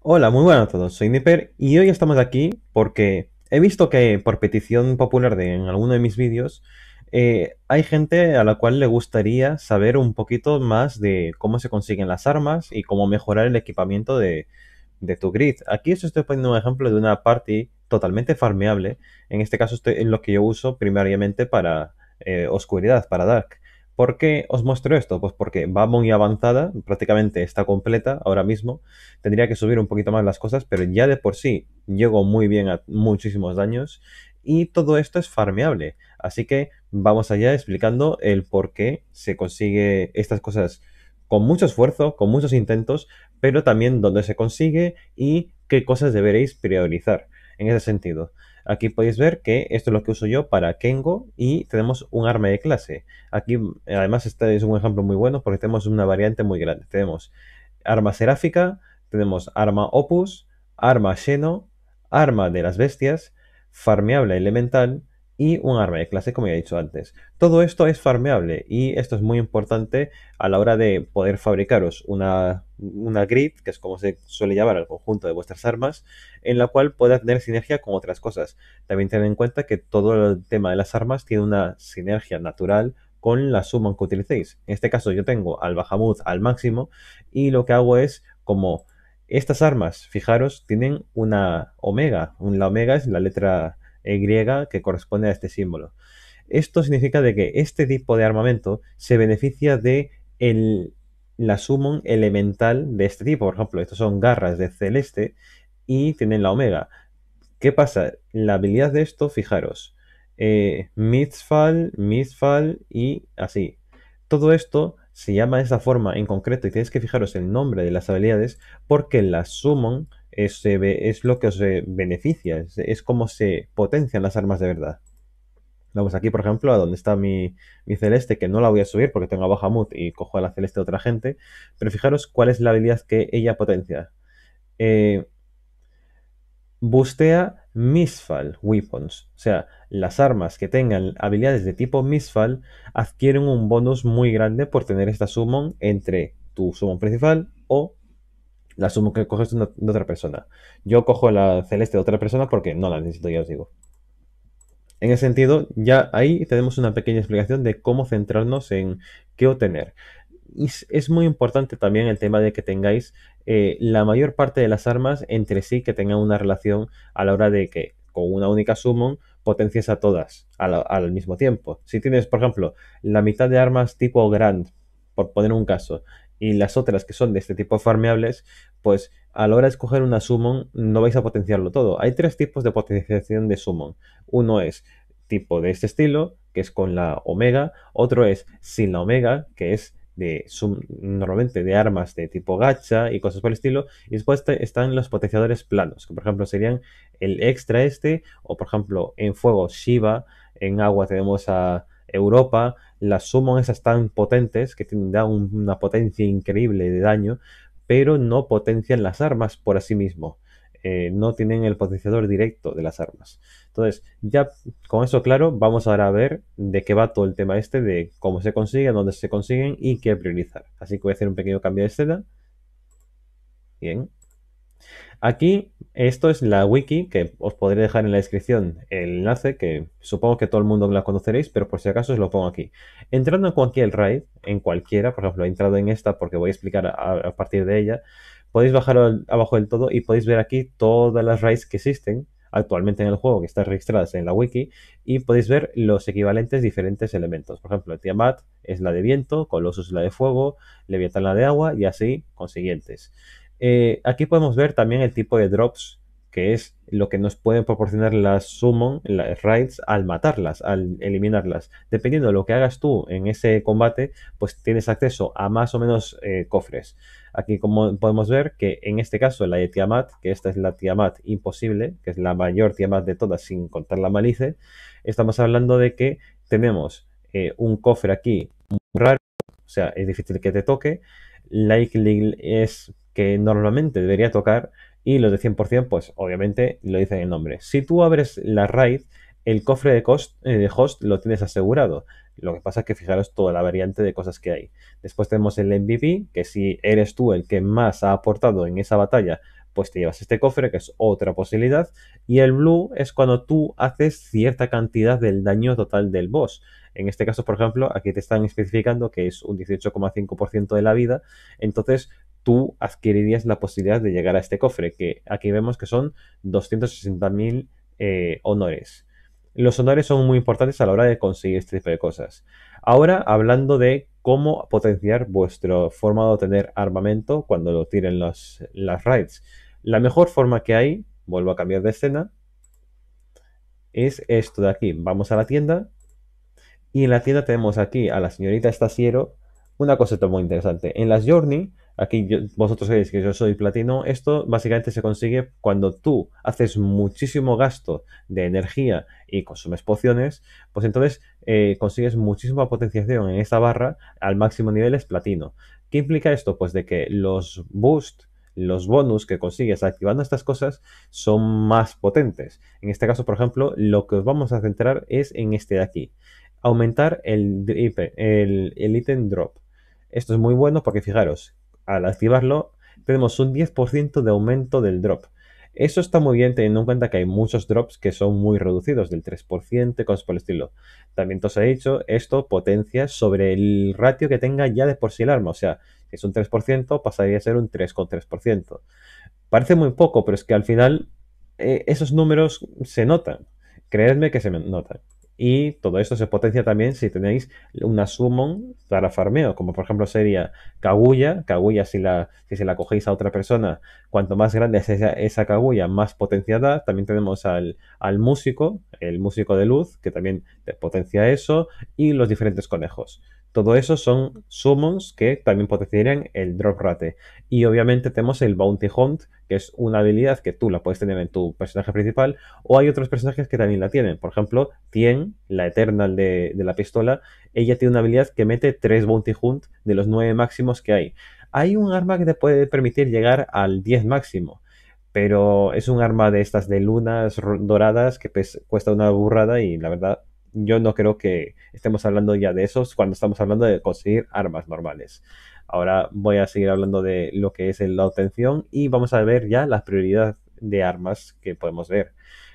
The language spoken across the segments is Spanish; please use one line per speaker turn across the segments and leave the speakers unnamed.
Hola, muy buenas a todos. Soy Nipper y hoy estamos aquí porque he visto que por petición popular de en alguno de mis vídeos eh, hay gente a la cual le gustaría saber un poquito más de cómo se consiguen las armas y cómo mejorar el equipamiento de, tu grid. Aquí os estoy poniendo un ejemplo de una party totalmente farmeable. En este caso estoy, es lo que yo uso primariamente para eh, oscuridad, para dark. ¿Por qué os muestro esto? Pues porque va muy avanzada, prácticamente está completa ahora mismo. Tendría que subir un poquito más las cosas, pero ya de por sí llego muy bien a muchísimos daños y todo esto es farmeable. Así que vamos allá explicando el por qué se consigue estas cosas con mucho esfuerzo, con muchos intentos, pero también dónde se consigue y qué cosas deberéis priorizar en ese sentido. Aquí podéis ver que esto es lo que uso yo para Kengo y tenemos un arma de clase. Aquí además este es un ejemplo muy bueno porque tenemos una variante muy grande. Tenemos arma seráfica, tenemos arma opus, arma Xeno, arma de las bestias, farmeable elemental y un arma de clase, como ya he dicho antes. Todo esto es farmeable y esto es muy importante a la hora de poder fabricaros una, una grid, que es como se suele llamar al conjunto de vuestras armas, en la cual pueda tener sinergia con otras cosas. También ten en cuenta que todo el tema de las armas tiene una sinergia natural con la summon que utilicéis. En este caso yo tengo al Bahamut al máximo y lo que hago es como estas armas, fijaros, tienen una omega. La omega es la letra griega que corresponde a este símbolo. Esto significa de que este tipo de armamento se beneficia de la summon elemental de este tipo. Por ejemplo, estos son garras de celeste y tienen la omega. ¿Qué pasa? La habilidad de esto, fijaros, eh, Mizfall, y así. Todo esto se llama de esa forma en concreto y tenéis que fijaros el nombre de las habilidades porque la summon es, es lo que os beneficia, es, como se potencian las armas de verdad. Vamos aquí, por ejemplo, a donde está mi, celeste, que no la voy a subir porque tengo a Bahamut y cojo a la celeste de otra gente. Pero fijaros cuál es la habilidad que ella potencia. Eh, bustea Misfall Weapons. O sea, las armas que tengan habilidades de tipo Misfall adquieren un bonus muy grande por tener esta summon entre tu summon principal o la sumo que coges de, otra persona. Yo cojo la celeste de otra persona porque no la necesito, ya os digo. En ese sentido, ya ahí tenemos una pequeña explicación de cómo centrarnos en qué obtener. Es muy importante también el tema de que tengáis eh, la mayor parte de las armas entre sí que tengan una relación a la hora de que con una única summon potencies a todas al, al mismo tiempo. Si tienes, por ejemplo, la mitad de armas tipo Grand, por poner un caso, y las otras que son de este tipo farmeables, pues a la hora de escoger una summon no vais a potenciarlo todo. Hay tres tipos de potenciación de summon. Uno es tipo de este estilo, que es con la omega. Otro es sin la omega, que es de normalmente de armas de tipo gacha y cosas por el estilo. Y después están los potenciadores planos, que por ejemplo serían el extra este, o por ejemplo en fuego Shiva, en agua tenemos a Europa, las summon esas tan potentes que tienen una potencia increíble de daño, pero no potencian las armas por sí mismo. Eh, no tienen el potenciador directo de las armas. Entonces, ya con eso claro, vamos ahora a ver de qué va todo el tema este, de cómo se consiguen, dónde se consiguen y qué priorizar. Así que voy a hacer un pequeño cambio de escena. Bien. Aquí, esto es la wiki, que os podré dejar en la descripción el enlace, que supongo que todo el mundo la conoceréis, pero por si acaso os lo pongo aquí. Entrando en cualquier raid, en cualquiera, por ejemplo, he entrado en esta porque voy a explicar a, partir de ella, podéis bajar abajo del todo y podéis ver aquí todas las raids que existen actualmente en el juego que están registradas en la wiki y podéis ver los equivalentes diferentes elementos. Por ejemplo, Tiamat es la de viento, Colossus es la de fuego, Leviathan la de agua y así consiguientes. Eh, aquí podemos ver también el tipo de drops, que es lo que nos pueden proporcionar las summon, las raids, al matarlas, al eliminarlas. Dependiendo de lo que hagas tú en ese combate, pues tienes acceso a más o menos eh, cofres. Aquí como podemos ver que en este caso la de Tiamat, que esta es la Tiamat imposible, que es la mayor Tiamat de todas sin contar la malice, estamos hablando de que tenemos eh, un cofre aquí muy raro, o sea, es difícil que te toque. Likely es que normalmente debería tocar y los de 100% pues obviamente lo dice en el nombre. Si tú abres la raid, el cofre de, eh, de host lo tienes asegurado. Lo que pasa es que fijaros toda la variante de cosas que hay. Después tenemos el MVP, que si eres tú el que más ha aportado en esa batalla, pues te llevas este cofre, que es otra posibilidad. Y el blue es cuando tú haces cierta cantidad del daño total del boss. En este caso, por ejemplo, aquí te están especificando que es un 18,5% de la vida. Entonces, tú adquirirías la posibilidad de llegar a este cofre, que aquí vemos que son 260.000 eh, honores. Los honores son muy importantes a la hora de conseguir este tipo de cosas. Ahora, hablando de cómo potenciar vuestra forma de obtener armamento cuando lo tiren las raids. La mejor forma que hay, vuelvo a cambiar de escena, es esto de aquí. Vamos a la tienda y en la tienda tenemos aquí a la señorita Estasiero una cosita muy interesante. En las Journey Aquí vosotros sabéis que yo soy platino. Esto básicamente se consigue cuando tú haces muchísimo gasto de energía y consumes pociones, pues entonces eh, consigues muchísima potenciación en esta barra al máximo nivel es platino. ¿Qué implica esto? Pues de que los boost, los bonus que consigues activando estas cosas son más potentes. En este caso, por ejemplo, lo que os vamos a centrar es en este de aquí. Aumentar el, el, el drop. Esto es muy bueno porque fijaros, al activarlo, tenemos un 10% de aumento del drop. Eso está muy bien teniendo en cuenta que hay muchos drops que son muy reducidos, del 3%, cosas por el estilo. También te os he dicho, esto potencia sobre el ratio que tenga ya de por sí el arma. O sea, si es un 3%, pasaría a ser un 3,3%. Parece muy poco, pero es que al final eh, esos números se notan. Creedme que se notan. Y todo esto se potencia también si tenéis una summon para farmeo, como por ejemplo sería Kaguya. Kaguya, si, la, si se la cogéis a otra persona, cuanto más grande es esa, esa Kaguya, más potencia da. También tenemos al, al músico, el músico de luz, que también te potencia eso, y los diferentes conejos. Todo eso son summons que también potenciarían el drop rate. Y obviamente tenemos el Bounty Hunt, que es una habilidad que tú la puedes tener en tu personaje principal, o hay otros personajes que también la tienen. Por ejemplo, Tien, la Eternal de, la pistola, ella tiene una habilidad que mete 3 Bounty Hunt de los 9 máximos que hay. Hay un arma que te puede permitir llegar al 10 máximo pero es un arma de estas de lunas doradas que pues, cuesta una burrada y la verdad yo no creo que estemos hablando ya de esos cuando estamos hablando de conseguir armas normales. Ahora voy a seguir hablando de lo que es la obtención y vamos a ver ya la prioridad de armas que podemos ver.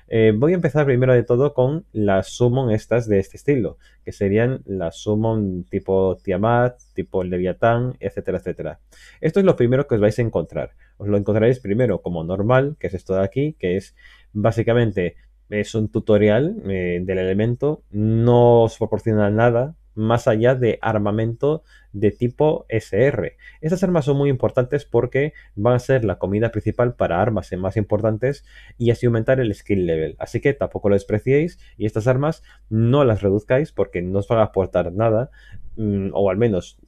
Eh, voy a empezar primero de todo con las summon estas de este estilo, que serían las summon tipo Tiamat, tipo Leviatán, etcétera, etcétera. Esto es lo primero que os vais a encontrar. Os lo encontraréis primero como normal, que es esto de aquí, que es básicamente es un tutorial eh, del elemento, no os proporciona nada más allá de armamento de tipo SR. Estas armas son muy importantes porque van a ser la comida principal para armas más importantes y así aumentar el skill level. Así que tampoco lo despreciéis y estas armas no las reduzcáis porque no os van a aportar nada mm, o al menos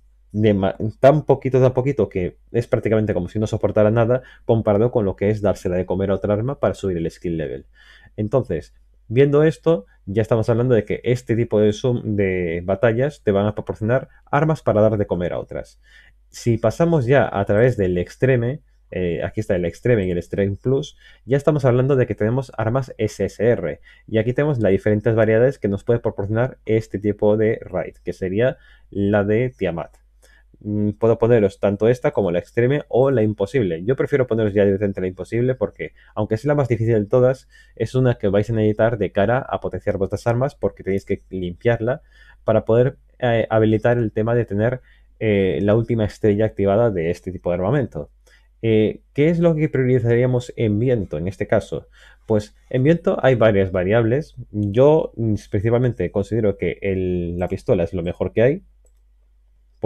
tan poquito, tan poquito que es prácticamente como si no soportara nada comparado con lo que es dársela de comer a otra arma para subir el skill level. Entonces, viendo esto, ya estamos hablando de que este tipo de, batallas te van a proporcionar armas para dar de comer a otras. Si pasamos ya a través del extreme, eh, aquí está el extreme y el extreme plus, ya estamos hablando de que tenemos armas SSR. Y aquí tenemos las diferentes variedades que nos puede proporcionar este tipo de raid, que sería la de Tiamat. Mm, puedo poneros tanto esta como la extreme o la imposible. Yo prefiero poneros ya directamente la imposible porque, aunque es la más difícil de todas, es una que vais a necesitar de cara a potenciar vuestras armas porque tenéis que limpiarla para poder eh, habilitar el tema de tener eh, la última estrella activada de este tipo de armamento. Eh, ¿Qué es lo que priorizaríamos en viento en este caso? Pues en viento hay varias variables. Yo mm, principalmente considero que la pistola es lo mejor que hay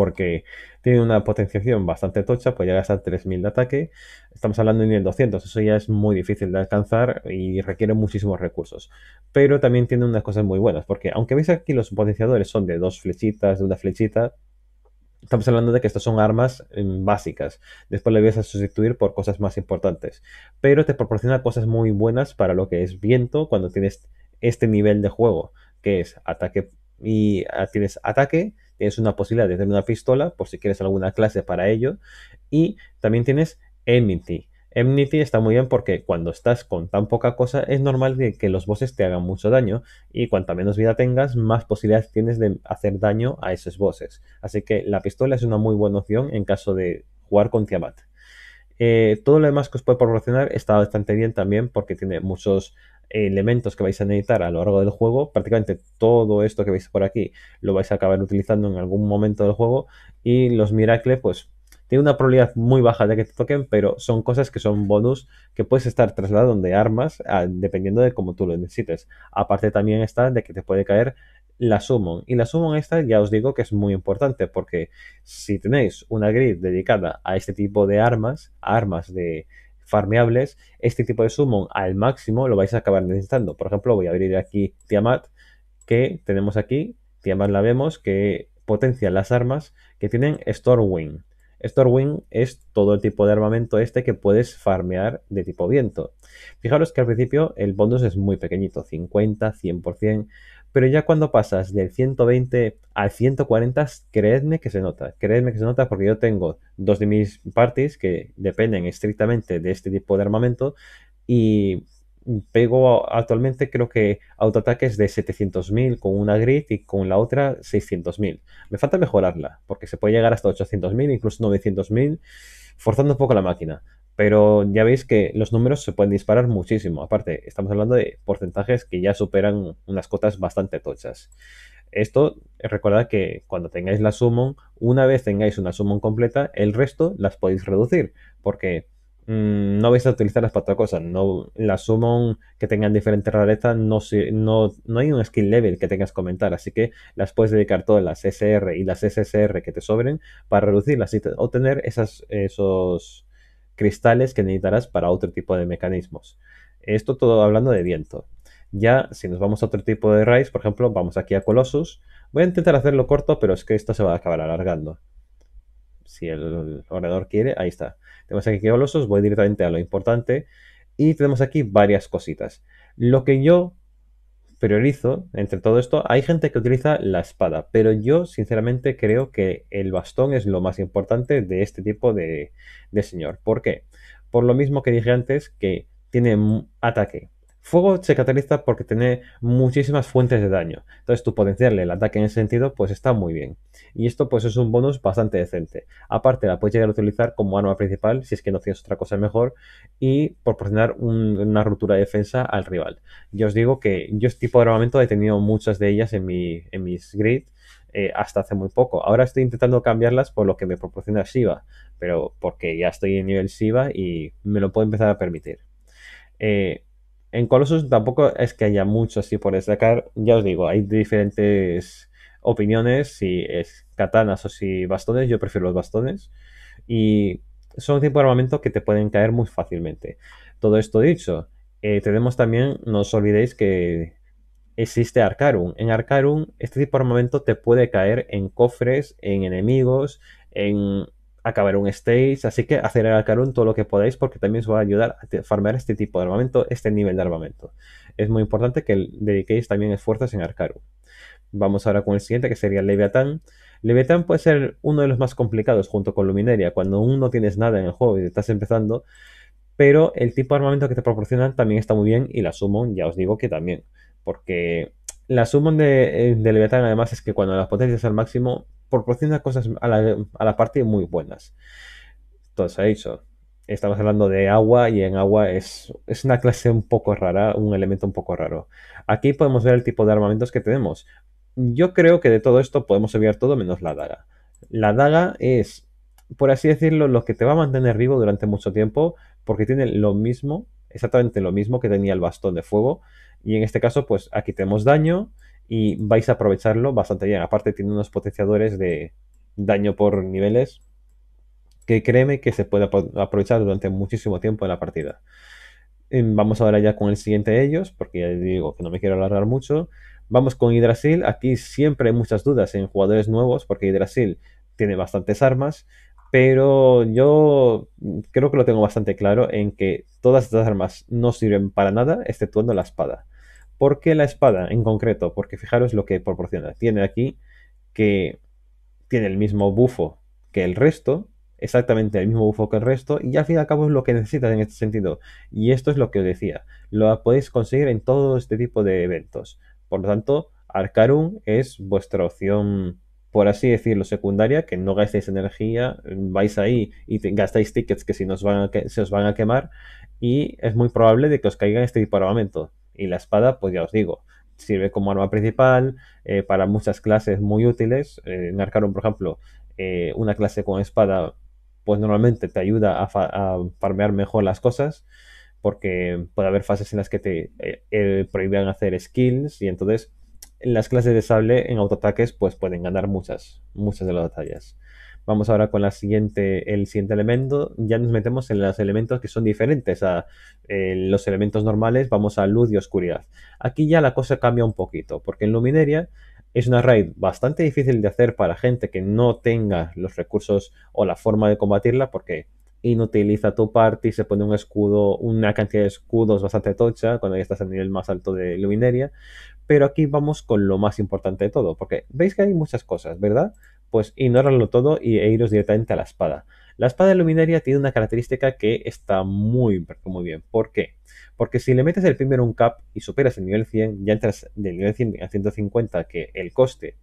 porque tiene una potenciación bastante tocha, pues llega hasta 3000 de ataque. Estamos hablando de nivel 200, eso ya es muy difícil de alcanzar y requiere muchísimos recursos. Pero también tiene unas cosas muy buenas, porque aunque veis aquí los potenciadores son de dos flechitas, de una flechita, estamos hablando de que estas son armas em, básicas. Después le vas a sustituir por cosas más importantes. Pero te proporciona cosas muy buenas para lo que es viento cuando tienes este nivel de juego, que es ataque y ah, tienes ataque tienes una posibilidad de tener una pistola por si quieres alguna clase para ello. Y también tienes Enmity. Enmity está muy bien porque cuando estás con tan poca cosa es normal que, los bosses te hagan mucho daño y cuanta menos vida tengas más posibilidades tienes de hacer daño a esos bosses. Así que la pistola es una muy buena opción en caso de jugar con Tiamat. Eh, todo lo demás que os puede proporcionar está bastante bien también porque tiene muchos elementos que vais a necesitar a lo largo del juego. Prácticamente todo esto que veis por aquí lo vais a acabar utilizando en algún momento del juego. Y los Miracles, pues tiene una probabilidad muy baja de que te toquen, pero son cosas que son bonus que puedes estar trasladando de armas dependiendo de cómo tú lo necesites. Aparte también está de que te puede caer la summon. Y la summon esta ya os digo que es muy importante porque si tenéis una grid dedicada a este tipo de armas, armas de farmeables, este tipo de summon al máximo lo vais a acabar necesitando. Por ejemplo, voy a abrir aquí Tiamat, que tenemos aquí, Tiamat la vemos, que potencia las armas que tienen Stormwind. Stormwind es todo el tipo de armamento este que puedes farmear de tipo viento. Fijaros que al principio el bonus es muy pequeñito, 50, 100%, pero ya cuando pasas del 120 al 140, creedme que se nota. Creedme que se nota porque yo tengo dos de mis parties que dependen estrictamente de este tipo de armamento y pego actualmente creo que autoataques de 700.000 con una grid y con la otra 600.000. Me falta mejorarla porque se puede llegar hasta 800.000, incluso 900.000, forzando un poco la máquina. Pero ya veis que los números se pueden disparar muchísimo. Aparte, estamos hablando de porcentajes que ya superan unas cotas bastante tochas. Esto, recordad que cuando tengáis la summon, una vez tengáis una summon completa, el resto las podéis reducir. Porque mm, no vais a utilizarlas para otra cosa. No, la summon que tengan diferentes rarezas, no, no, no hay un skill level que tengas que comentar. Así que las puedes dedicar todas las SR y las SSR que te sobren para reducirlas y obtener esas, esos cristales que necesitarás para otro tipo de mecanismos. Esto todo hablando de viento. Ya, si nos vamos a otro tipo de raíz, por ejemplo, vamos aquí a Colossus. Voy a intentar hacerlo corto, pero es que esto se va a acabar alargando. Si el ordenador quiere, ahí está. Tenemos aquí Colossus, voy directamente a lo importante. Y tenemos aquí varias cositas. Lo que yo priorizo entre todo esto, hay gente que utiliza la espada, pero yo sinceramente creo que el bastón es lo más importante de este tipo de, de señor. ¿Por qué? Por lo mismo que dije antes, que tiene ataque, Fuego se cataliza porque tiene muchísimas fuentes de daño. Entonces tu potencial el ataque en ese sentido pues está muy bien. Y esto pues es un bonus bastante decente. Aparte la puedes llegar a utilizar como arma principal si es que no tienes otra cosa mejor y proporcionar una ruptura de defensa al rival. Yo os digo que yo este tipo de armamento he tenido muchas de ellas en, mi, en mis grid eh, hasta hace muy poco. Ahora estoy intentando cambiarlas por lo que me proporciona Shiva, pero porque ya estoy en nivel Shiva y me lo puedo empezar a permitir. Eh, en Colossus tampoco es que haya mucho así por destacar. Ya os digo, hay diferentes opiniones, si es katanas o si bastones. Yo prefiero los bastones. Y son tipo de armamento que te pueden caer muy fácilmente. Todo esto dicho, eh, tenemos también, no os olvidéis que existe Arcarum. En Arcarum, este tipo de armamento te puede caer en cofres, en enemigos, en acabar un stage, así que acelerar Karun todo lo que podáis porque también os va a ayudar a farmear este tipo de armamento, este nivel de armamento. Es muy importante que dediquéis también esfuerzos en Arcaru. Vamos ahora con el siguiente que sería Leviathan. Leviathan puede ser uno de los más complicados junto con Lumineria cuando aún no tienes nada en el juego y estás empezando, pero el tipo de armamento que te proporcionan también está muy bien y la Summon ya os digo que también, porque la Summon de, de Leviathan además es que cuando la potencias al máximo proporciona cosas a la, a la parte muy buenas. Entonces, dicho, estamos hablando de agua y en agua es, es, una clase un poco rara, un elemento un poco raro. Aquí podemos ver el tipo de armamentos que tenemos. Yo creo que de todo esto podemos obviar todo menos la daga. La daga es, por así decirlo, lo que te va a mantener vivo durante mucho tiempo porque tiene lo mismo, exactamente lo mismo que tenía el bastón de fuego. Y en este caso, pues aquí tenemos daño, y vais a aprovecharlo bastante bien. Aparte tiene unos potenciadores de daño por niveles que créeme que se puede aprovechar durante muchísimo tiempo en la partida. Em, vamos ahora ya con el siguiente de ellos, porque ya digo que no me quiero alargar mucho. Vamos con Hydrasil. Aquí siempre hay muchas dudas en jugadores nuevos, porque Hydrasil tiene bastantes armas, pero yo creo que lo tengo bastante claro en que todas estas armas no sirven para nada, exceptuando la espada. ¿Por qué la espada en concreto? Porque fijaros lo que proporciona. Tiene aquí que tiene el mismo bufo que el resto, exactamente el mismo bufo que el resto, y al fin y al cabo es lo que necesitas en este sentido. Y esto es lo que os decía. Lo podéis conseguir en todo este tipo de eventos. Por lo tanto, Arcarum es vuestra opción por así decirlo, secundaria, que no gastéis energía, vais ahí y gastáis tickets que si se os van a quemar y es muy probable de que os caiga este tipo de armamento. Y la espada, pues ya os digo, sirve como arma principal eh, para muchas clases muy útiles. Eh, en por ejemplo, eh, una clase con espada, pues normalmente te ayuda a, a, farmear mejor las cosas, porque puede haber fases en las que te prohíban hacer skills y entonces las clases de sable en autoataques pues pueden ganar muchas, muchas de las batallas. Vamos ahora con el siguiente elemento. Ya nos metemos en los elementos que son diferentes a eh, los elementos normales. Vamos a luz y oscuridad. Aquí ya la cosa cambia un poquito, porque en Lumineria es una raid bastante difícil de hacer para gente que no tenga los recursos o la forma de combatirla, porque inutiliza tu party, se pone un escudo, una cantidad de escudos bastante tocha cuando ya estás a nivel más alto de Lumineria. Pero aquí vamos con lo más importante de todo, porque veis que hay muchas cosas, ¿verdad? Pues ignorarlo todo y, e iros directamente a la espada. La espada de Lumineria tiene una característica que está muy, muy bien. ¿Por qué? Porque si le metes el primero un cap y superas el nivel 100, ya entras del nivel 100 a 150, que el coste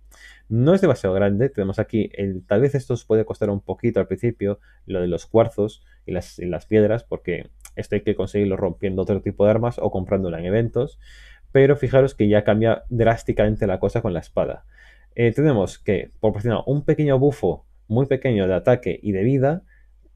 no es demasiado grande. Tenemos aquí, el, tal vez esto os puede costar un poquito al principio, lo de los cuarzos y las, piedras, porque esto hay que conseguirlo rompiendo otro tipo de armas o comprándola en eventos. Pero fijaros que ya cambia drásticamente la cosa con la espada. Eh, tenemos que proporcionar un pequeño bufo muy pequeño de ataque y de vida,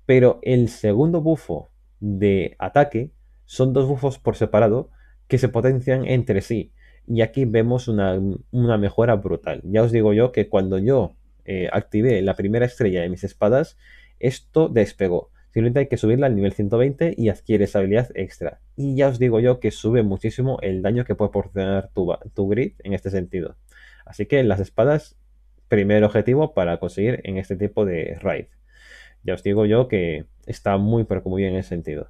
pero el segundo bufo de ataque son dos bufos por separado que se potencian entre sí. Y aquí vemos una, mejora brutal. Ya os digo yo que cuando yo eh, activé la primera estrella de mis espadas, esto despegó. Simplemente hay que subirla al nivel 120 y adquiere esa habilidad extra. Y ya os digo yo que sube muchísimo el daño que puede proporcionar tu grid en este sentido. Así que las espadas, primer objetivo para conseguir en este tipo de raid. Ya os digo yo que está muy, pero muy bien en ese sentido.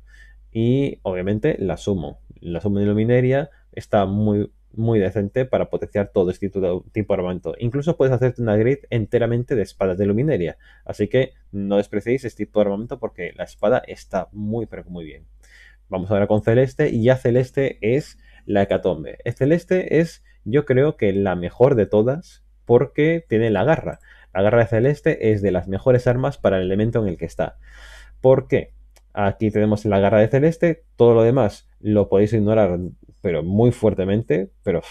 Y obviamente la sumo. La sumo de lumineria está muy, muy decente para potenciar todo este tipo de, armamento. Incluso puedes hacerte una grid enteramente de espadas de lumineria. Así que no despreciéis este tipo de armamento porque la espada está muy, pero muy bien. Vamos ahora con celeste y ya celeste es la hecatombe. El celeste es, yo creo que la mejor de todas porque tiene la garra. La garra de celeste es de las mejores armas para el elemento en el que está. ¿Por qué? Aquí tenemos la garra de celeste, todo lo demás lo podéis ignorar, pero muy fuertemente, pero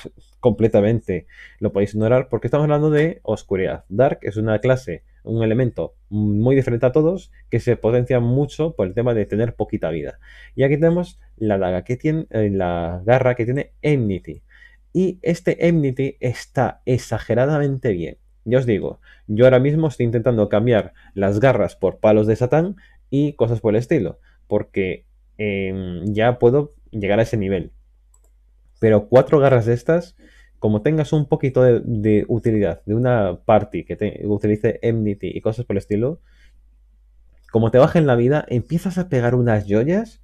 completamente lo podéis ignorar porque estamos hablando de oscuridad. Dark es una clase, un elemento muy diferente a todos que se potencia mucho por el tema de tener poquita vida. Y aquí tenemos la eh, garra que tiene Enmity. Y este Enmity está exageradamente bien. Ya os digo, yo ahora mismo estoy intentando cambiar las garras por palos de Satán y cosas por el estilo, porque em, ya puedo llegar a ese nivel. Pero cuatro garras de estas, como tengas un poquito de, utilidad de una party que utilice Enmity y cosas por el estilo, como te bajen la vida, empiezas a pegar unas joyas,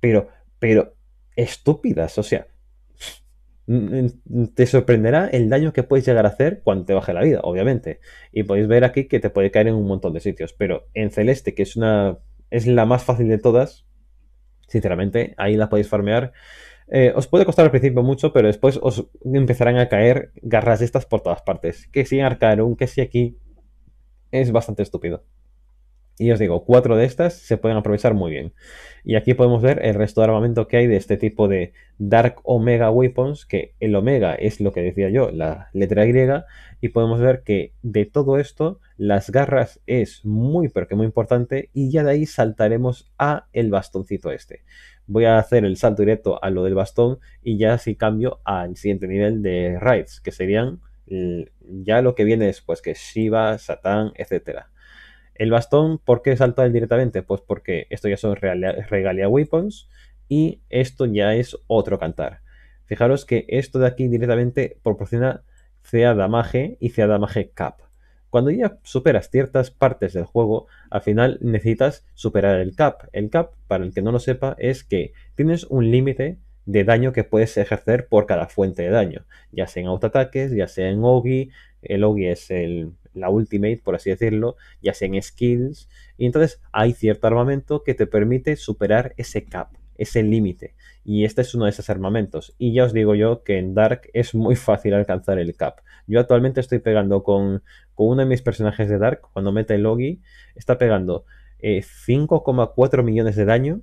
pero, pero estúpidas. O sea, te sorprenderá el daño que puedes llegar a hacer cuando te baje la vida, obviamente. Y podéis ver aquí que te puede caer en un montón de sitios. Pero en Celeste, que es una. es la más fácil de todas, sinceramente, ahí la podéis farmear. Eh, os puede costar al principio mucho, pero después os empezarán a caer garras de estas por todas partes. Que si Arcarum, que si aquí. Es bastante estúpido. Y os digo, cuatro de estas se pueden aprovechar muy bien. Y aquí podemos ver el resto de armamento que hay de este tipo de Dark Omega Weapons, que el Omega es lo que decía yo, la letra griega, y podemos ver que de todo esto, las garras es muy, pero que muy importante, y ya de ahí saltaremos a el bastoncito este. Voy a hacer el salto directo a lo del bastón y ya así cambio al siguiente nivel de raids, que serían ya lo que viene después, que Shiva, Satán, etcétera. El bastón, ¿por qué salta él directamente? Pues porque esto ya son regalia weapons y esto ya es otro cantar. Fijaros que esto de aquí directamente proporciona CA damage y CA damage cap. Cuando ya superas ciertas partes del juego, al final necesitas superar el cap. El cap, para el que no lo sepa, es que tienes un límite de daño que puedes ejercer por cada fuente de daño, ya sea en autoataques, ya sea en Ogi, el Ogi es el, la ultimate, por así decirlo, ya sea en skills. Y entonces hay cierto armamento que te permite superar ese cap. ese límite. Y este es uno de esos armamentos. Y ya os digo yo que en Dark es muy fácil alcanzar el cap. Yo actualmente estoy pegando con, uno de mis personajes de Dark, cuando mete el Logi, está pegando 5,4 eh, millones de daño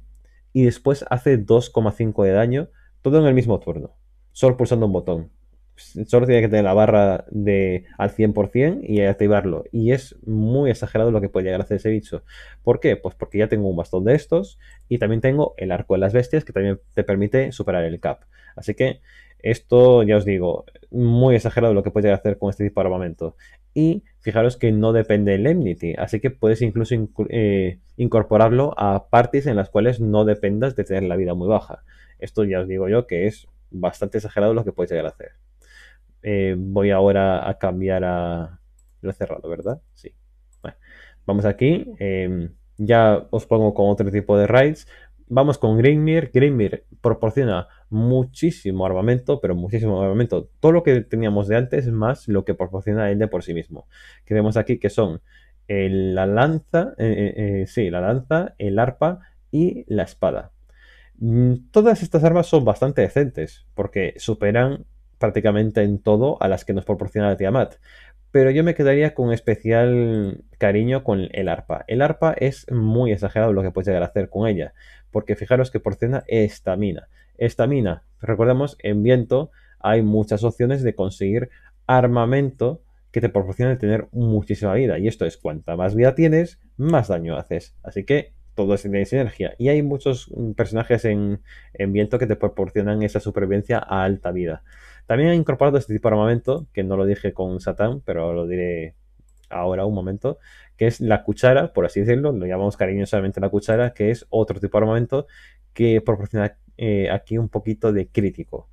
y después hace 2,5 de daño, todo en el mismo turno, solo pulsando un botón solo tiene que tener la barra de al 100% y activarlo. Y es muy exagerado lo que puede llegar a hacer ese bicho. ¿Por qué? Pues porque ya tengo un bastón de estos y también tengo el arco de las bestias que también te permite superar el cap. Así que esto, ya os digo, muy exagerado lo que puede llegar a hacer con este tipo de armamento. Y fijaros que no depende del Enmity, así que puedes incluso eh, incorporarlo a parties en las cuales no dependas de tener la vida muy baja. Esto ya os digo yo que es bastante exagerado lo que puedes llegar a hacer. Eh, voy ahora a cambiar a... Lo he cerrado, ¿verdad? Sí. vamos aquí. Em, ya os pongo con otro tipo de raids. Vamos con Greenmere. Greenmere proporciona muchísimo armamento, pero muchísimo armamento. Todo lo que teníamos de antes más lo que proporciona él de por sí mismo. Que vemos aquí que son la lanza, eh, eh, sí, la lanza, el arpa y la espada. Mm, todas estas armas son bastante decentes porque superan prácticamente en todo a las que nos proporciona la Tiamat. Pero yo me quedaría con especial cariño con el arpa. El arpa es muy exagerado lo que puedes llegar a hacer con ella, porque fijaros que proporciona estamina. Estamina, recordemos, en viento hay muchas opciones de conseguir armamento que te proporciona tener muchísima vida. Y esto es cuanta más vida tienes, más daño haces. Así que todo de sinergia. Y hay muchos personajes en, en viento que te proporcionan esa supervivencia a alta vida. También he incorporado este tipo de armamento, que no lo dije con Satán, pero lo diré ahora un momento, que es la cuchara, por así decirlo, lo llamamos cariñosamente la cuchara, que es otro tipo de armamento que proporciona eh, aquí un poquito de crítico.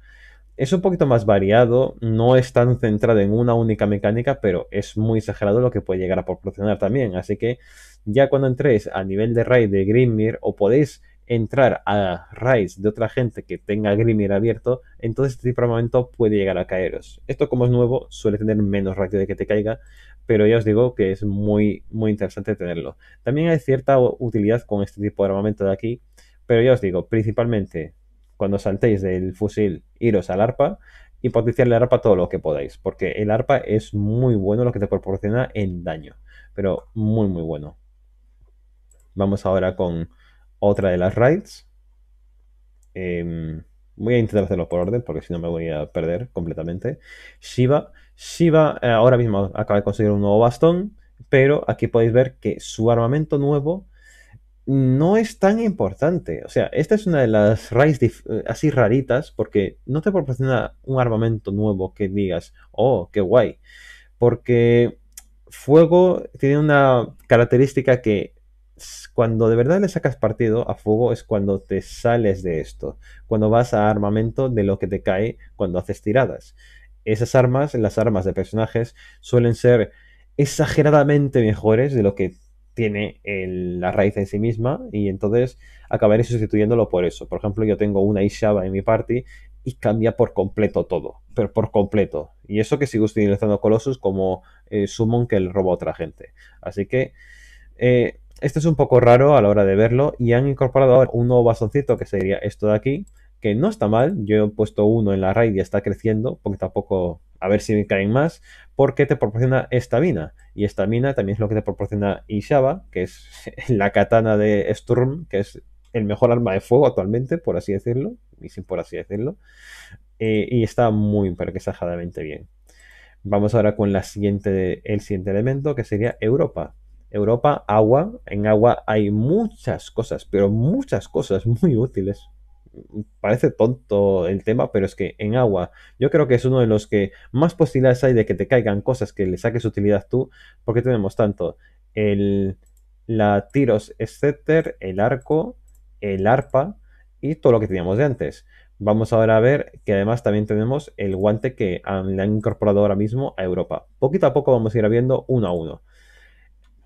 Es un poquito más variado, no es tan centrado en una única mecánica, pero es muy exagerado lo que puede llegar a proporcionar también. Así que ya cuando entréis a nivel de raid de Grimir o podéis entrar a raids de otra gente que tenga Grimir abierto, entonces este tipo de armamento puede llegar a caeros. Esto como es nuevo suele tener menos ratio de que te caiga, pero ya os digo que es muy, muy interesante tenerlo. También hay cierta utilidad con este tipo de armamento de aquí, pero ya os digo, principalmente cuando saltéis del fusil, iros al arpa y potenciar el arpa todo lo que podáis, porque el arpa es muy bueno lo que te proporciona en daño, pero muy muy bueno. Vamos ahora con otra de las raids. Em, voy a intentar hacerlo por orden porque si no me voy a perder completamente. Shiva. Shiva eh, ahora mismo acaba de conseguir un nuevo bastón, pero aquí podéis ver que su armamento nuevo no es tan importante. O sea, esta es una de las raids eh, así raritas porque no te proporciona un armamento nuevo que digas, oh, qué guay. Porque fuego tiene una característica que cuando de verdad le sacas partido a fuego es cuando te sales de esto, cuando vas a armamento de lo que te cae cuando haces tiradas. Esas armas, las armas de personajes, suelen ser exageradamente mejores de lo que tiene la raíz en sí misma y entonces acabaré sustituyéndolo por eso. Por ejemplo, yo tengo una Ishaba en mi party y cambia por completo todo, pero por completo. Y eso que sigo utilizando Colossus como eh, summon que le roba a otra gente. Así que eh, esto es un poco raro a la hora de verlo y han incorporado ahora un nuevo bastoncito que sería esto de aquí, que no está mal. Yo he puesto uno en la raid y está creciendo, porque tampoco, a ver si caen más, porque te proporciona estamina. Y estamina también es lo que te proporciona Ishaba, que es la katana de Sturm, que es el mejor arma de fuego actualmente, por así decirlo, y sin por así decirlo. Eh, y está muy, pero que bien. Vamos ahora con el siguiente elemento, que sería Europa. Europa, agua. En agua hay muchas cosas, pero muchas cosas muy útiles. Parece tonto el tema, pero es que en agua yo creo que es uno de los que más posibilidades hay de que te caigan cosas que le saques utilidad tú, porque tenemos tanto el, la tiros scepter, el arco, el arpa y todo lo que teníamos de antes. Vamos ahora a ver que además también tenemos el guante que le han incorporado ahora mismo a Europa. Poquito a poco vamos a ir viendo uno a uno.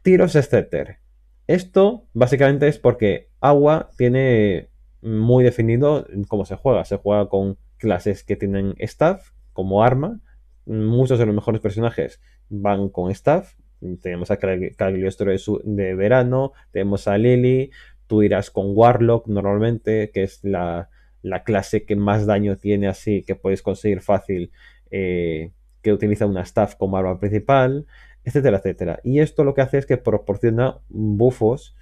Tiros Scepter. Esto básicamente es porque Agua tiene muy definido cómo se juega. Se juega con clases que tienen staff como arma. Muchos de los mejores personajes van con staff. Tenemos a Cagliostro de, verano, tenemos a Lily. tú irás con Warlock normalmente, que es la, clase que más daño tiene así, que puedes conseguir fácil, eh, que utiliza una staff como arma principal, etcétera, etcétera. Y esto lo que hace es que proporciona buffos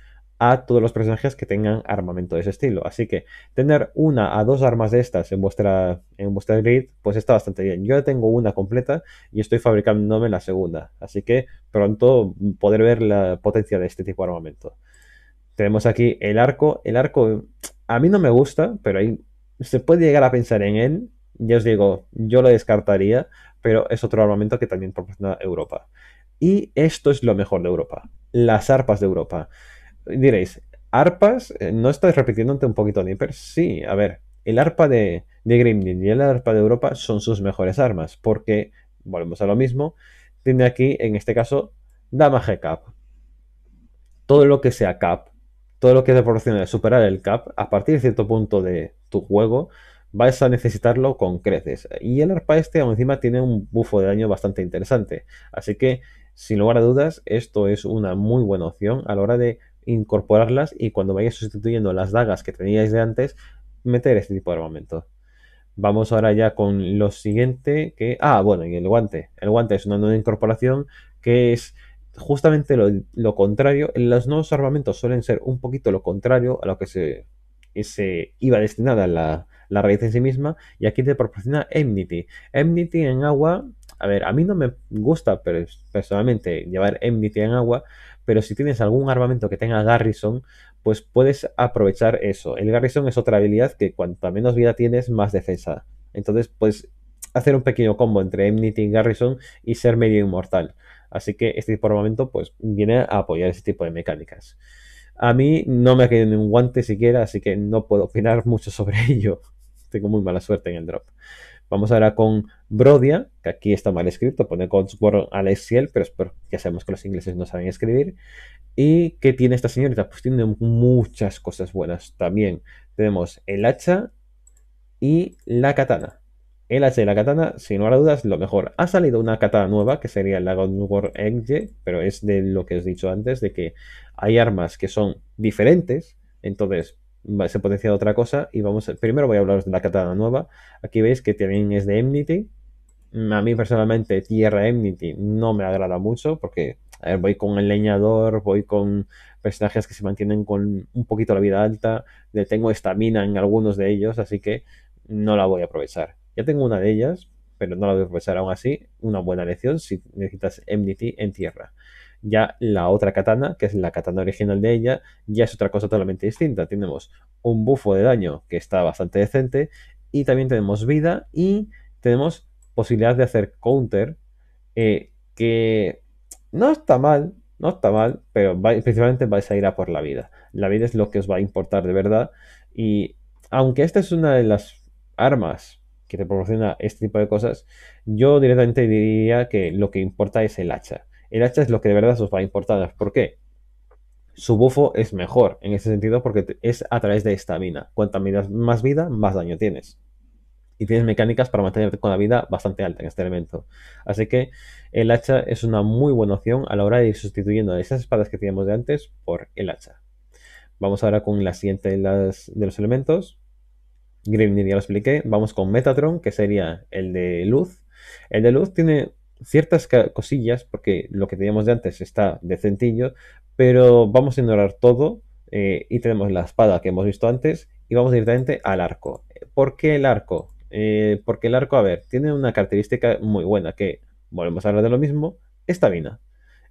a todos los personajes que tengan armamento de ese estilo. Así que tener una a dos armas de estas en vuestra, en vuestra grid, pues está bastante bien. Yo tengo una completa y estoy fabricándome la segunda. Así que pronto poder ver la potencia de este tipo de armamento. Tenemos aquí el arco. El arco a mí no me gusta, pero ahí se puede llegar a pensar en él. Ya os digo, yo lo descartaría, pero es otro armamento que también proporciona Europa. Y esto es lo mejor de Europa. Las arpas de Europa diréis, arpas, eh, ¿no estás repitiéndote un poquito, Nipper? Sí, a ver, el arpa de, de y el arpa de Europa son sus mejores armas, porque, volvemos a lo mismo, tiene aquí, en este caso, damage cap. Todo lo que sea cap, todo lo que te proporcione superar el cap, a partir de cierto punto de tu juego, vas a necesitarlo con creces. Y el arpa este, aún encima, tiene un bufo de daño bastante interesante. Así que, sin lugar a dudas, esto es una muy buena opción a la hora de incorporarlas y cuando vayáis sustituyendo las dagas que teníais de antes, meter este tipo de armamento. Vamos ahora ya con lo siguiente que... Ah, bueno, y el guante. El guante es una nueva incorporación que es justamente lo, contrario. Los nuevos armamentos suelen ser un poquito lo contrario a lo que se, se iba destinada la, la raíz en sí misma. Y aquí te proporciona Enmity. Enmity en agua... A ver, a mí no me gusta personalmente llevar Enmity en agua pero si tienes algún armamento que tenga Garrison, pues puedes aprovechar eso. El Garrison es otra habilidad que cuanta menos vida tienes, más defensa. Entonces puedes hacer un pequeño combo entre Enmity y Garrison y ser medio inmortal. Así que este tipo de armamento pues viene a apoyar ese tipo de mecánicas. A mí no me ha caído ningún guante siquiera, así que no puedo opinar mucho sobre ello. Tengo muy mala suerte en el drop. Vamos ahora con Brodia, que aquí está mal escrito, pone Codsworth Alexiel, pero ya sabemos que los ingleses no saben escribir. ¿Y qué tiene esta señorita? Pues tiene muchas cosas buenas. También tenemos el hacha y la katana. El hacha y la katana, sin lugar a dudas, lo mejor. Ha salido una katana nueva, que sería la Godward Edge, pero es de lo que os he dicho antes, de que hay armas que son diferentes. Entonces, se potencia otra cosa y vamos primero voy a hablaros de la katana nueva. Aquí veis que también es de Enmity. Mm, a mí personalmente tierra Enmity no me agrada mucho porque voy con el leñador voy con personajes que se mantienen con un poquito la vida alta tengo estamina en algunos de ellos así que no la voy a aprovechar. Ya tengo una de ellas pero no la voy a aprovechar aún así una buena lección si necesitas Enmity en tierra ya la otra katana, que es la katana original de ella, ya es otra cosa totalmente distinta. Tenemos un bufo de daño que está bastante decente y también tenemos vida y tenemos posibilidad de hacer counter eh, que no está mal, no está mal, pero principalmente vais a ir a por la vida. La vida es lo que os va a importar de verdad y aunque esta es una de las armas que te proporciona este tipo de cosas, yo directamente diría que lo que importa es el hacha el hacha es lo que de verdad os va a importar. ¿Por qué? Su bufo es mejor en ese sentido porque es a través de estamina. Cuanta más vida, más daño tienes. Y tienes mecánicas para mantenerte con la vida bastante alta en este elemento. Así que el hacha es una muy buena opción a la hora de ir sustituyendo esas espadas que teníamos de antes por el hacha. Vamos ahora con la siguiente de, de los elementos. Grimnir ya lo expliqué. Vamos con Metatron, que sería el de luz. El de luz tiene ciertas cosillas, porque lo que teníamos de antes está decentillo, pero vamos a ignorar todo eh, y tenemos la espada que hemos visto antes y vamos directamente al arco. ¿Por qué el arco? Eh, porque el arco, a ver, tiene una característica muy buena que, volvemos a hablar de lo mismo, estamina.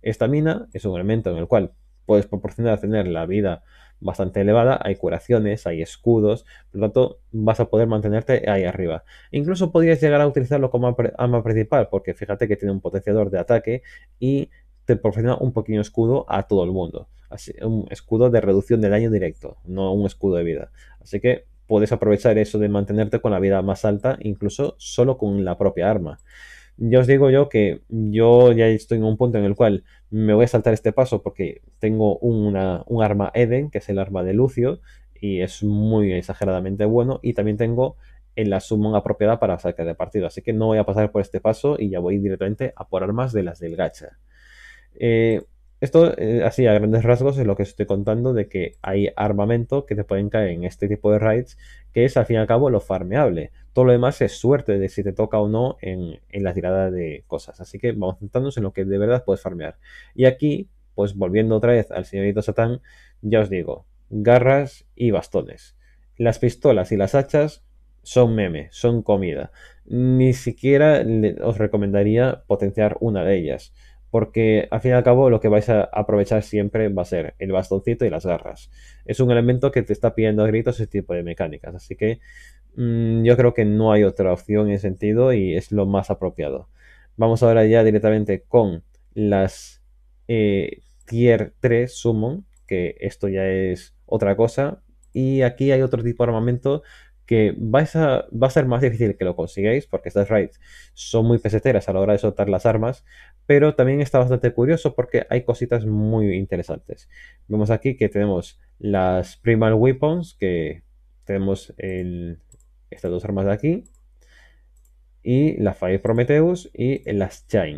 Estamina es un elemento en el cual puedes proporcionar tener la vida bastante elevada, hay curaciones, hay escudos, por lo tanto vas a poder mantenerte ahí arriba. Incluso podrías llegar a utilizarlo como arma principal, porque fíjate que tiene un potenciador de ataque y te proporciona un pequeño escudo a todo el mundo. Así, un escudo de reducción de daño directo, no un escudo de vida. Así que puedes aprovechar eso de mantenerte con la vida más alta, incluso solo con la propia arma ya os digo yo que yo ya estoy en un punto en el cual me voy a saltar este paso porque tengo una, un arma Eden, que es el arma de Lucio, y es muy exageradamente bueno, y también tengo en la summon apropiada para sacar de partido, así que no voy a pasar por este paso y ya voy directamente a por armas de las del gacha. Eh, Esto, eh, así a grandes rasgos, es lo que estoy contando de que hay armamento que te pueden caer en este tipo de raids, que es al fin y al cabo lo farmeable. Todo lo demás es suerte de si te toca o no en, la tirada de cosas. Así que vamos centrándonos en lo que de verdad puedes farmear. Y aquí, pues volviendo otra vez al señorito Satán, ya os digo, garras y bastones. Las pistolas y las hachas son meme, son comida. Ni siquiera os recomendaría potenciar una de ellas porque al fin y al cabo lo que vais a aprovechar siempre va a ser el bastoncito y las garras. Es un elemento que te está pidiendo a gritos ese tipo de mecánicas, así que mm, yo creo que no hay otra opción en ese sentido y es lo más apropiado. Vamos ahora ya directamente con las eh, tier 3 summon, que esto ya es otra cosa. Y aquí hay otro tipo de armamento que va a ser más difícil que lo consigáis porque estas raids son muy peseteras a la hora de soltar las armas, pero también está bastante curioso porque hay cositas muy interesantes. Vemos aquí que tenemos las Primal Weapons, que tenemos estas dos armas de aquí, y la Fire Prometheus y las Chain.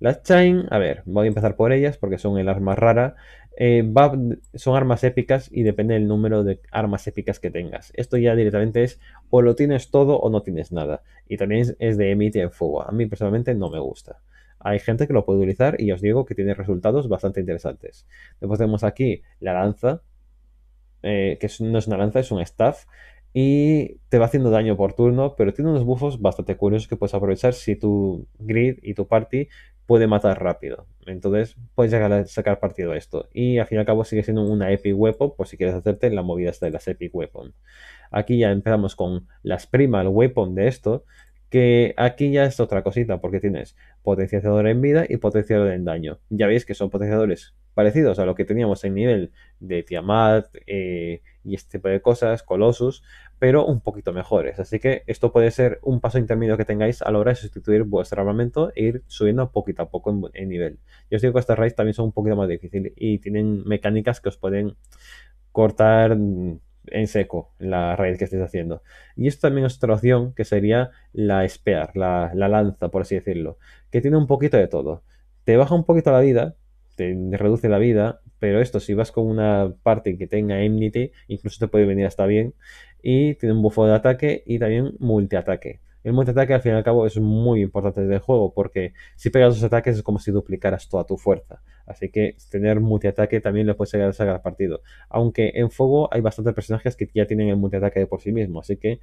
Las Chain, a ver, voy a empezar por ellas porque son el arma rara. Eh, son armas épicas y depende del número de armas épicas que tengas. Esto ya directamente es o lo tienes todo o no tienes nada. Y también es, de emite en fuego. A mí personalmente no me gusta. Hay gente que lo puede utilizar y os digo que tiene resultados bastante interesantes. Después tenemos aquí la lanza, eh, que no es una lanza, es un staff. Y te va haciendo daño por turno, pero tiene unos buffos bastante curiosos que puedes aprovechar si tu grid y tu party puede matar rápido. Entonces puedes llegar a sacar partido a esto. Y al fin y al cabo sigue siendo una Epic Weapon por si quieres hacerte la movida de las Epic Weapon. Aquí ya empezamos con las Primal Weapon de esto. Que aquí ya es otra cosita porque tienes potenciador en vida y potenciador en daño. Ya veis que son potenciadores parecidos a lo que teníamos en nivel de Tiamat eh, y este tipo de cosas, Colossus, pero un poquito mejores. Así que esto puede ser un paso intermedio que tengáis a la hora de sustituir vuestro armamento e ir subiendo poquito a poco en, nivel. Yo os digo que estas raids también son un poquito más difíciles y tienen mecánicas que os pueden cortar en seco la raid que estéis haciendo. Y esto también es otra opción que sería la Spear, la, la lanza, por así decirlo, que tiene un poquito de todo. Te baja un poquito la vida, te reduce la vida, pero esto si vas con una parte que tenga Enmity, incluso te puede venir hasta bien, y tiene un buffo de ataque y también multiataque. El multiataque al fin y al cabo es muy importante del juego porque si pegas dos ataques es como si duplicaras toda tu fuerza. Así que tener multiataque también le puede sacar partido. Aunque en fuego hay bastantes personajes que ya tienen el multiataque de por sí mismo. Así que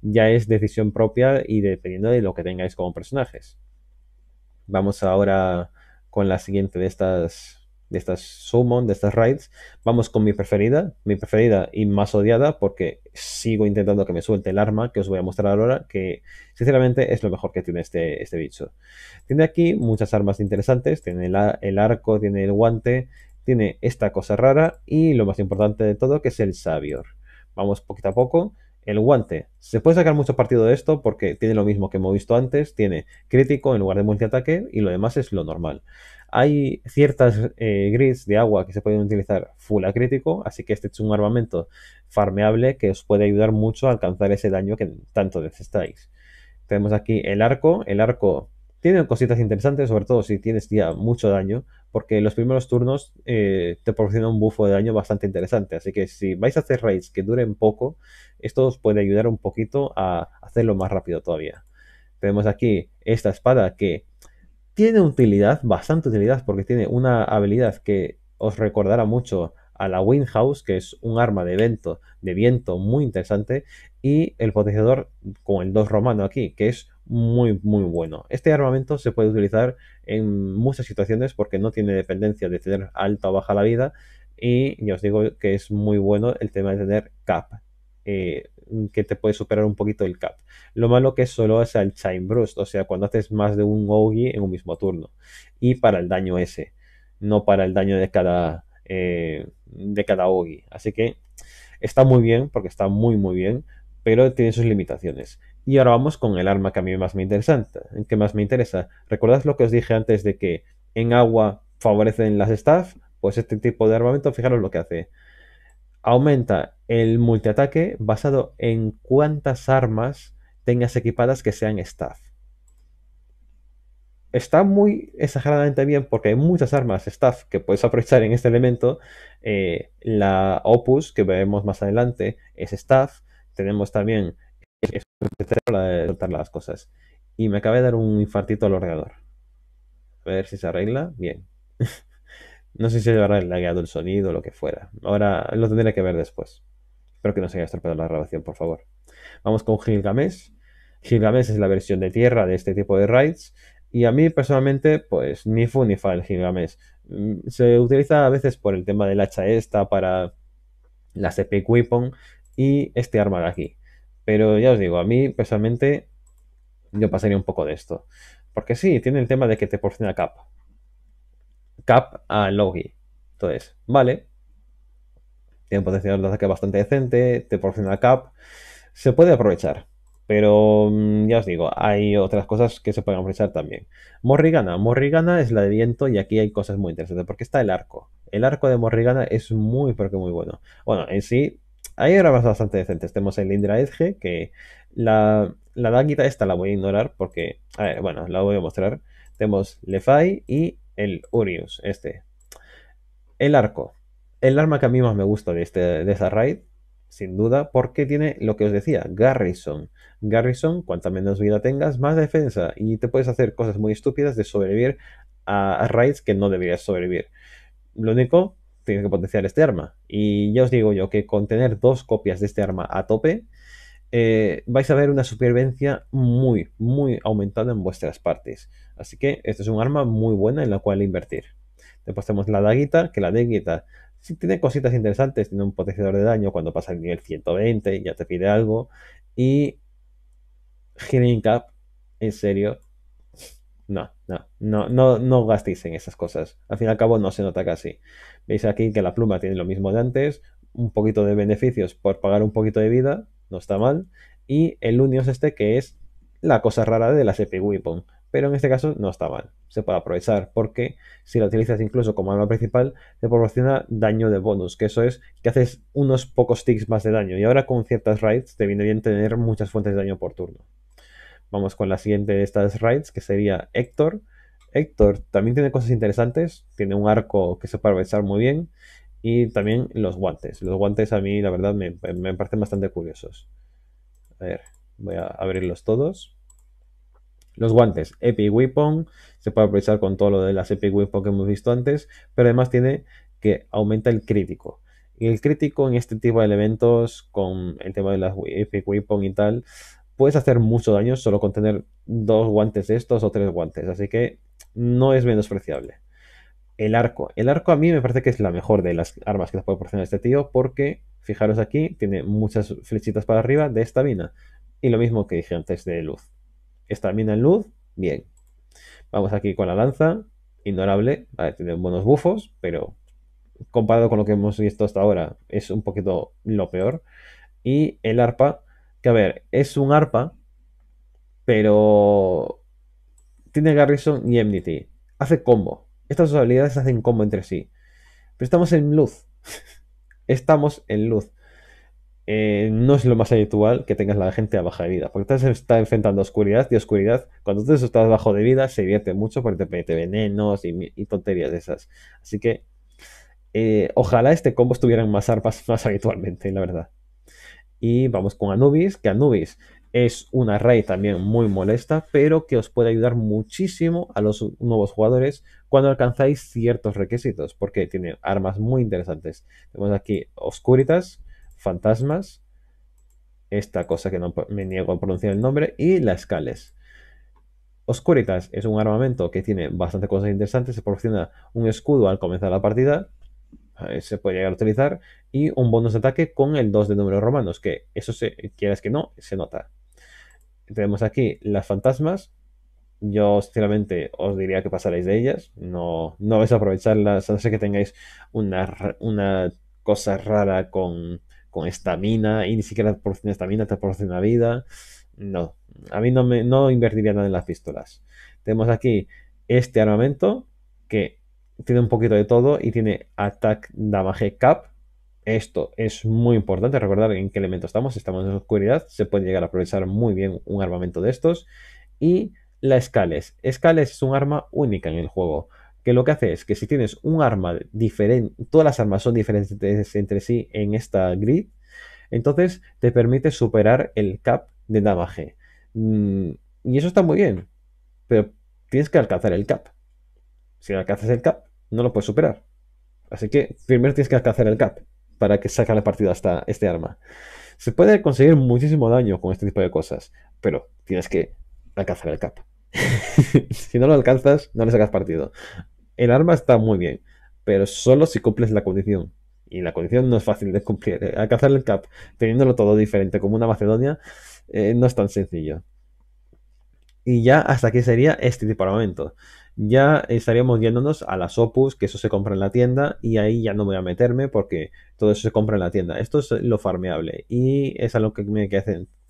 ya es decisión propia y dependiendo de lo que tengáis como personajes. Vamos ahora con la siguiente de estas de estas summon, de estas raids. Vamos con mi preferida, mi preferida y más odiada porque sigo intentando que me suelte el arma que os voy a mostrar ahora, que sinceramente es lo mejor que tiene este, este bicho. Tiene aquí muchas armas interesantes, tiene el, arco, tiene el guante, tiene esta cosa rara y lo más importante de todo que es el Savior. Vamos poquito a poco. El guante. Se puede sacar mucho partido de esto porque tiene lo mismo que hemos visto antes. Tiene crítico en lugar de multiataque y lo demás es lo normal. Hay ciertas eh, grids de agua que se pueden utilizar full a crítico, así que este es un armamento farmeable que os puede ayudar mucho a alcanzar ese daño que tanto necesitáis. Tenemos aquí el arco. El arco tiene cositas interesantes, sobre todo si tienes ya mucho daño, porque los primeros turnos eh, te proporciona un buffo de daño bastante interesante. Así que si vais a hacer raids que duren poco, esto os puede ayudar un poquito a hacerlo más rápido todavía. Tenemos aquí esta espada que tiene utilidad, bastante utilidad, porque tiene una habilidad que os recordará mucho a la Windhouse, que es un arma de viento, de viento muy interesante, y el potenciador con el 2 romano aquí, que es muy muy bueno. Este armamento se puede utilizar en muchas situaciones porque no tiene dependencia de tener alta o baja la vida, y ya os digo que es muy bueno el tema de tener cap. Eh, que te puede superar un poquito el cap. Lo malo que solo es el Chain Burst, o sea, cuando haces más de un Ogi en un mismo turno. Y para el daño ese, no para el daño de cada, eh, de cada Ogi. Así que está muy bien, porque está muy muy bien, pero tiene sus limitaciones. Y ahora vamos con el arma que a mí más me interesa. ¿Qué más me interesa? ¿Recordad lo que os dije antes de que en agua favorecen las staff? Pues este tipo de armamento, fijaros lo que hace aumenta el multiataque basado en cuántas armas tengas equipadas que sean staff. está muy exageradamente bien porque hay muchas armas staff que puedes aprovechar en este elemento. Eh, la Opus, que veremos más adelante, es staff. Tenemos también es la de soltar las cosas. Y me acaba de dar un infartito al ordenador. A ver si se arregla. Bien. no sé si se habrá lagueado el sonido o lo que fuera. Ahora lo tendré que ver después. Espero que no se haya estropeado la grabación, por favor. Vamos con Gilgamesh. Gilgamesh es la versión de tierra de este tipo de raids. Y a mí personalmente, pues ni fu ni fa Gilgamesh. Mm, se utiliza a veces por el tema del hacha esta para la Epic Weapon y este arma de aquí. Pero ya os digo, a mí personalmente yo pasaría un poco de esto. Porque sí, tiene el tema de que te proporciona cap. Cap a Logi. Entonces, vale. Tiene un potencial de ataque bastante decente, te proporciona cap. Se puede aprovechar. Pero mm, ya os digo, hay otras cosas que se pueden aprovechar también. Morrigana. Morrigana es la de viento y aquí hay cosas muy interesantes porque está el arco. El arco de Morrigana es muy, pero que muy bueno. Bueno, en sí, hay armas bastante decentes. Tenemos el Indra Edge, que la, la daguita esta la voy a ignorar porque, a ver, bueno, la voy a mostrar. Tenemos Lefai y el Urius, este. El arco. El arma que a mí más me gusta de, este, de esa raid, sin duda, porque tiene lo que os decía, Garrison. Garrison, cuanta menos vida tengas, más defensa. Y te puedes hacer cosas muy estúpidas de sobrevivir a, raids que no deberías sobrevivir. Lo único, tienes que potenciar este arma. Y ya os digo yo que con tener dos copias de este arma a tope, eh, vais a ver una supervivencia muy, muy aumentada en vuestras partes. Así que esto es un arma muy buena en la cual invertir. Después tenemos la daguita, que la daguita sí tiene cositas interesantes, tiene un potenciador de daño cuando pasa el nivel 120, ya te pide algo. Y Healing Cap, en serio, no, no, no, no, no gastéis en esas cosas. Al fin y al cabo no se nota casi. Veis aquí que la pluma tiene lo mismo de antes, un poquito de beneficios por pagar un poquito de vida, no está mal. Y el Unios este que es la cosa rara de la Epic Weapon. Pero en este caso no está mal. Se puede aprovechar porque si la utilizas incluso como arma principal, te proporciona daño de bonus. Que eso es que haces unos pocos ticks más de daño. Y ahora con ciertas raids te viene bien tener muchas fuentes de daño por turno. Vamos con la siguiente de estas raids, que sería Héctor. Héctor también tiene cosas interesantes. Tiene un arco que se puede aprovechar muy bien. Y también los guantes. Los guantes a mí, la verdad, me, parecen bastante curiosos. A ver, voy a abrirlos todos. Los guantes, Epic Weapon, se puede aprovechar con todo lo de las Epic Weapon que hemos visto antes, pero además tiene que aumenta el crítico. Y el crítico en este tipo de elementos, con el tema de las Epic Weapon y tal, puedes hacer mucho daño solo con tener dos guantes de estos o tres guantes, así que no es menospreciable. El arco. El arco a mí me parece que es la mejor de las armas que te puede proporcionar este tío porque, fijaros aquí, tiene muchas flechitas para arriba de estamina. Y lo mismo que dije antes de luz. Estamina en luz, bien. Vamos aquí con la lanza, ignorable. tiene buenos bufos, pero comparado con lo que hemos visto hasta ahora, es un poquito lo peor. Y el arpa, que a ver, es un arpa, pero tiene Garrison y Enmity. Hace combo. Estas dos habilidades hacen combo entre sí. Pero estamos en luz. estamos en luz. Eh, no es lo más habitual que tengas la gente a baja de vida. Porque se está enfrentando oscuridad y oscuridad. Cuando tú estás bajo de vida, se divierte mucho porque te mete venenos y, tonterías de esas. Así que eh, ojalá este combo estuvieran más arpas más habitualmente, la verdad. Y vamos con Anubis, que Anubis es una raid también muy molesta, pero que os puede ayudar muchísimo a los nuevos jugadores cuando alcanzáis ciertos requisitos, porque tiene armas muy interesantes. Tenemos aquí Oscuritas, Fantasmas, esta cosa que no me niego a pronunciar el nombre, y las Scales. Oscuritas es un armamento que tiene bastante cosas interesantes, se proporciona un escudo al comenzar la partida, eh, se puede llegar a utilizar, y un bonus de ataque con el 2 de números romanos, que eso, se, quieras que no, se nota tenemos aquí las fantasmas. Yo, sinceramente, os diría que pasaréis de ellas. No, no vais a aprovecharlas, no ser que tengáis una, una cosa rara con estamina y ni siquiera te proporciona estamina, te proporciona vida. No, a mí no, me, no invertiría nada en las pistolas. Tenemos aquí este armamento que tiene un poquito de todo y tiene Attack Damage Cap, esto es muy importante, recordar en qué elemento estamos. Estamos en oscuridad, se puede llegar a aprovechar muy bien un armamento de estos. Y la Scales. Scales es un arma única en el juego, que lo que hace es que si tienes un arma diferente, todas las armas son diferentes entre sí en esta grid, entonces te permite superar el cap de damage. Mm, y eso está muy bien, pero tienes que alcanzar el cap. Si alcanzas el cap, no lo puedes superar. Así que primero tienes que alcanzar el cap para que saque la partida hasta este arma. Se puede conseguir muchísimo daño con este tipo de cosas, pero tienes que alcanzar el cap. si no lo alcanzas, no le sacas partido. El arma está muy bien, pero solo si cumples la condición. Y la condición no es fácil de cumplir. Alcanzar el cap teniéndolo todo diferente como una Macedonia eh, no es tan sencillo. Y ya hasta aquí sería este tipo de armamento ya estaríamos yéndonos a las Opus, que eso se compra en la tienda, y ahí ya no voy a meterme porque todo eso se compra en la tienda. Esto es lo farmeable y es a lo que me que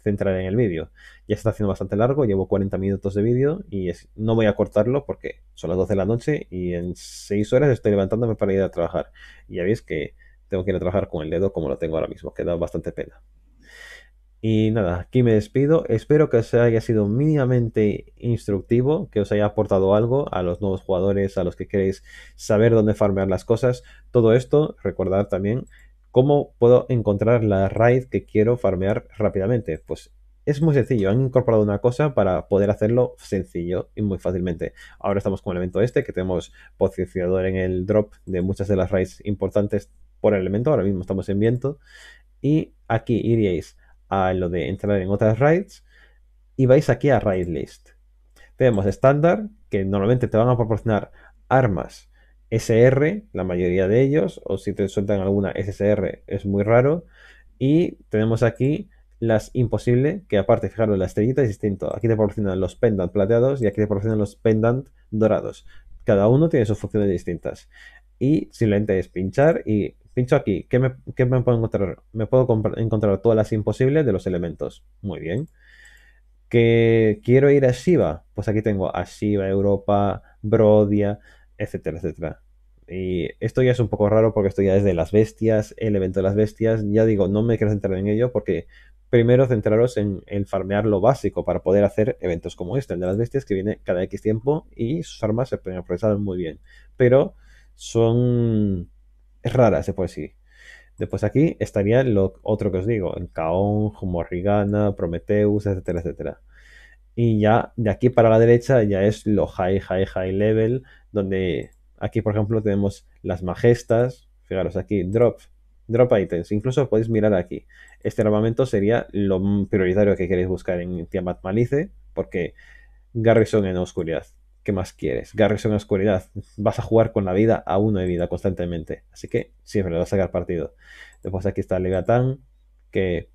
centrar en el vídeo. Ya está haciendo bastante largo, llevo 40 minutos de vídeo y no voy a cortarlo porque son las 12 de la noche y en 6 horas estoy levantándome para ir a trabajar. Y ya veis que tengo que ir a trabajar con el dedo como lo tengo ahora mismo, que da bastante pena. Y nada, aquí me despido. Espero que os haya sido mínimamente instructivo, que os haya aportado algo a los nuevos jugadores, a los que queréis saber dónde farmear las cosas. Todo esto, recordad también cómo puedo encontrar la raid que quiero farmear rápidamente. Pues es muy sencillo, han incorporado una cosa para poder hacerlo sencillo y muy fácilmente. Ahora estamos con el evento este, que tenemos posicionador en el drop de muchas de las raids importantes por elemento. Ahora mismo estamos en viento. Y aquí iríais a lo de entrar en otras raids y vais aquí a raid list. Tenemos estándar, que normalmente te van a proporcionar armas SR, la mayoría de ellos, o si te sueltan alguna SSR es muy raro. Y tenemos aquí las imposible, que aparte, fijaros, la estrellita es distinto. Aquí te proporcionan los pendant plateados y aquí te proporcionan los pendant dorados. Cada uno tiene sus funciones distintas. Y simplemente es pinchar y Pincho aquí. ¿Qué me, puedo encontrar? Me puedo encontrar todas las imposibles de los elementos. Muy bien. ¿Que quiero ir a Shiva? Pues aquí tengo a Shiva, Europa, Brodia, etcétera, etcétera. Y esto ya es un poco raro porque esto ya es de las bestias, el evento de las bestias. Ya digo, no me quiero centrar en ello porque primero centraros en, farmear lo básico para poder hacer eventos como este, el de las bestias, que viene cada X tiempo y sus armas se pueden aprovechar muy bien. Pero son es rara, se puede decir. Después aquí estaría lo otro que os digo, en Kaon, Morrigana, Prometheus, etcétera, etcétera. Y ya de aquí para la derecha ya es lo high, high, high level, donde aquí por ejemplo tenemos las majestas, fijaros aquí, drop, drop items, incluso podéis mirar aquí. Este armamento sería lo prioritario que queréis buscar en Tiamat Malice, porque Garrison en oscuridad. ¿qué más quieres? Garrison en oscuridad. Vas a jugar con la vida a uno de vida constantemente. Así que siempre le vas a sacar partido. Después aquí está Leviatán, que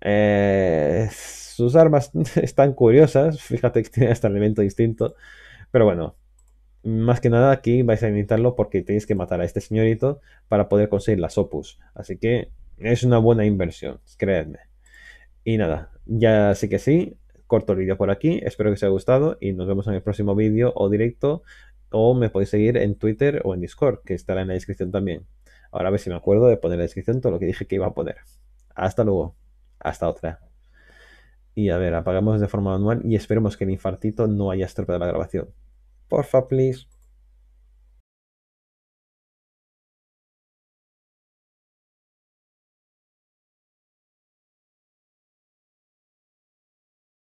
eh, sus armas están curiosas. Fíjate que tiene hasta elemento distinto. Pero bueno, más que nada aquí vais a necesitarlo porque tenéis que matar a este señorito para poder conseguir las opus. Así que es una buena inversión, creedme. Y nada, ya sí que sí, corto el vídeo por aquí. Espero que os haya gustado y nos vemos en el próximo vídeo o directo. O me podéis seguir en Twitter o en Discord, que estará en la descripción también. Ahora a ver si me acuerdo de poner en la descripción todo lo que dije que iba a poner. Hasta luego. Hasta otra. Y a ver, apagamos de forma manual y esperemos que el infartito no haya estropeado la grabación. Porfa, please.